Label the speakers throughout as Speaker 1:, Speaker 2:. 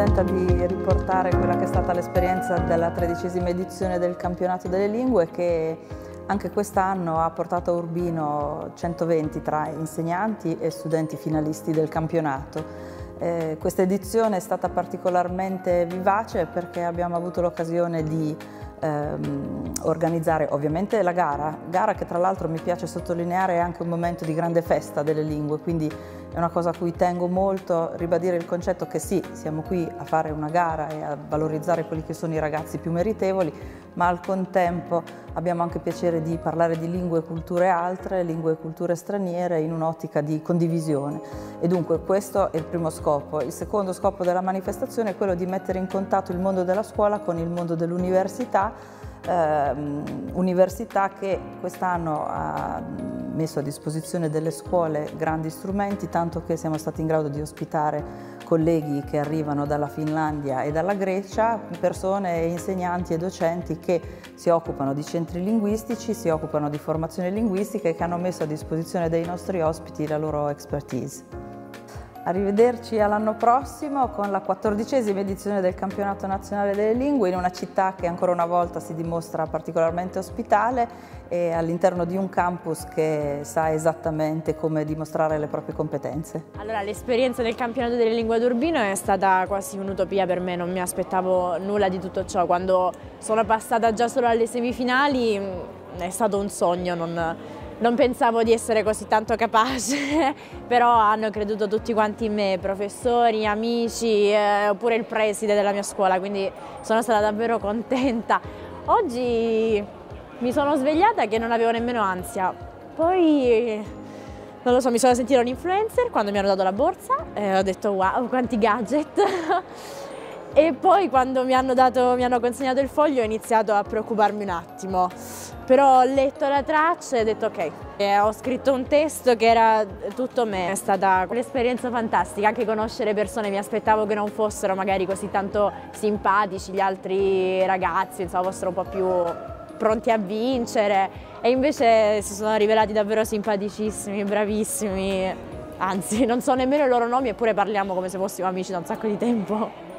Speaker 1: contenta di riportare quella che è stata l'esperienza della tredicesima edizione del campionato delle lingue che anche quest'anno ha portato a Urbino 120 tra insegnanti e studenti finalisti del campionato. Eh, questa edizione è stata particolarmente vivace perché abbiamo avuto l'occasione di ehm, organizzare ovviamente la gara, gara che tra l'altro mi piace sottolineare è anche un momento di grande festa delle lingue, quindi è una cosa a cui tengo molto, ribadire il concetto che sì, siamo qui a fare una gara e a valorizzare quelli che sono i ragazzi più meritevoli, ma al contempo abbiamo anche piacere di parlare di lingue e culture altre, lingue e culture straniere in un'ottica di condivisione. E dunque questo è il primo scopo. Il secondo scopo della manifestazione è quello di mettere in contatto il mondo della scuola con il mondo dell'università eh, università che quest'anno ha messo a disposizione delle scuole grandi strumenti, tanto che siamo stati in grado di ospitare colleghi che arrivano dalla Finlandia e dalla Grecia, persone, insegnanti e docenti che si occupano di centri linguistici, si occupano di formazione linguistica e che hanno messo a disposizione dei nostri ospiti la loro expertise. Arrivederci all'anno prossimo con la quattordicesima edizione del Campionato Nazionale delle Lingue in una città che ancora una volta si dimostra particolarmente ospitale e all'interno di un campus che sa esattamente come dimostrare le proprie competenze.
Speaker 2: Allora l'esperienza del Campionato delle Lingue ad Urbino è stata quasi un'utopia per me, non mi aspettavo nulla di tutto ciò. Quando sono passata già solo alle semifinali è stato un sogno, non, non pensavo di essere così tanto capace, però hanno creduto tutti quanti in me, professori, amici, eh, oppure il preside della mia scuola, quindi sono stata davvero contenta. Oggi mi sono svegliata che non avevo nemmeno ansia, poi non lo so, mi sono sentita un influencer quando mi hanno dato la borsa e ho detto wow, quanti gadget! e poi quando mi hanno, dato, mi hanno consegnato il foglio ho iniziato a preoccuparmi un attimo però ho letto la traccia e ho detto ok. E ho scritto un testo che era tutto me, è stata un'esperienza fantastica, anche conoscere persone, mi aspettavo che non fossero magari così tanto simpatici gli altri ragazzi, insomma fossero un po' più pronti a vincere e invece si sono rivelati davvero simpaticissimi, bravissimi, anzi non so nemmeno i loro nomi eppure parliamo come se fossimo amici da un sacco di tempo.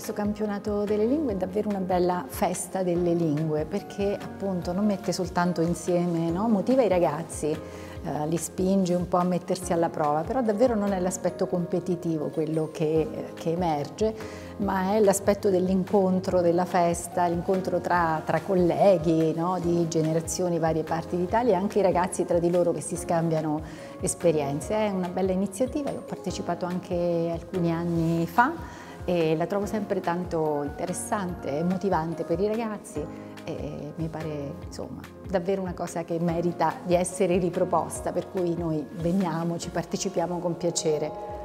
Speaker 3: Questo campionato delle lingue è davvero una bella festa delle lingue perché appunto non mette soltanto insieme, no? motiva i ragazzi, eh, li spinge un po' a mettersi alla prova, però davvero non è l'aspetto competitivo quello che, che emerge, ma è l'aspetto dell'incontro, della festa, l'incontro tra, tra, colleghi no? di generazioni, varie parti d'Italia e anche i ragazzi tra di loro che si scambiano esperienze. È una bella iniziativa, io ho partecipato anche alcuni anni fa e la trovo sempre tanto interessante e motivante per i ragazzi e mi pare insomma davvero una cosa che merita di essere riproposta per cui noi veniamo, ci partecipiamo con piacere.